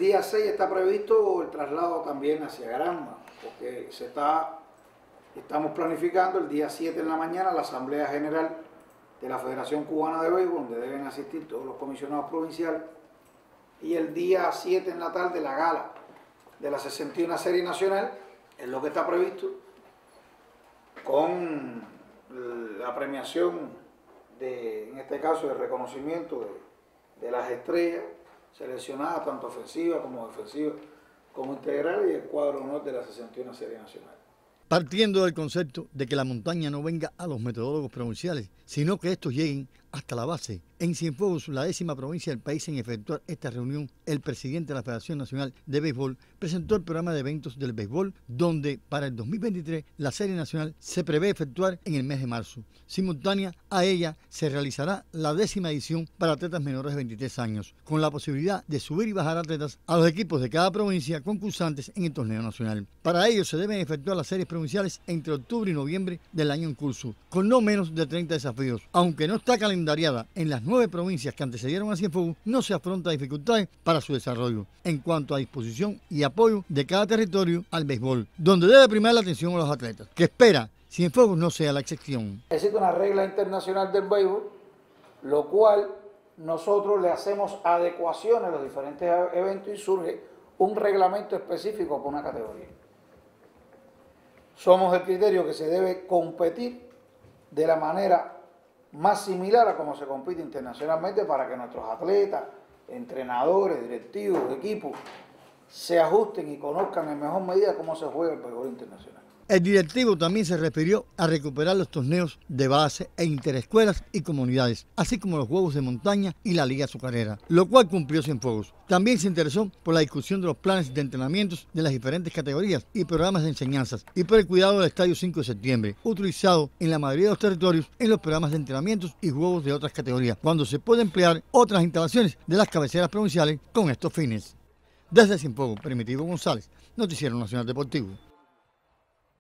Día 6 está previsto el traslado también hacia Granma, porque se está, estamos planificando el día 7 en la mañana la Asamblea General de la Federación Cubana de Béisbol, donde deben asistir todos los comisionados provinciales, y el día 7 en la tarde la gala de la 61 Serie Nacional, es lo que está previsto, con la premiación de, en este caso, el reconocimiento de las estrellas seleccionadas, tanto ofensivas como defensivas, como integral y el cuadro honor de la 61 Serie Nacional. Partiendo del concepto de que la montaña no venga a los metodólogos provinciales, sino que estos lleguen hasta la base. En Cienfuegos, la décima provincia del país en efectuar esta reunión, el presidente de la Federación Nacional de Béisbol presentó el programa de eventos del béisbol, donde para el 2023 la Serie Nacional se prevé efectuar en el mes de marzo. Simultánea a ella se realizará la décima edición para atletas menores de 23 años, con la posibilidad de subir y bajar atletas a los equipos de cada provincia concursantes en el torneo nacional. Para ello se deben efectuar las series provinciales entre octubre y noviembre del año en curso, con no menos de 30 desafíos, aunque no está en las nueve provincias que antecedieron a Cienfuegos, no se afronta dificultades para su desarrollo en cuanto a disposición y apoyo de cada territorio al béisbol, donde debe primar la atención a los atletas, que espera Cienfuegos no sea la excepción. Existe una regla internacional del béisbol, lo cual nosotros le hacemos adecuaciones a los diferentes eventos y surge un reglamento específico para una categoría. Somos el criterio que se debe competir de la manera más similar a como se compite internacionalmente para que nuestros atletas, entrenadores, directivos, equipos se ajusten y conozcan en mejor medida cómo se juega el béisbol internacional. El directivo también se refirió a recuperar los torneos de base e interescuelas y comunidades, así como los Juegos de Montaña y la Liga Azucarera, lo cual cumplió sin fuegos. También se interesó por la discusión de los planes de entrenamientos de las diferentes categorías y programas de enseñanzas y por el cuidado del Estadio 5 de septiembre, utilizado en la mayoría de los territorios en los programas de entrenamientos y juegos de otras categorías, cuando se puede emplear otras instalaciones de las cabeceras provinciales con estos fines. Desde Cienfuegos, Primitivo González, Noticiero Nacional Deportivo.